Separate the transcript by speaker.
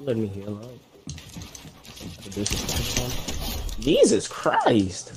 Speaker 1: Let me heal up. Jesus Christ.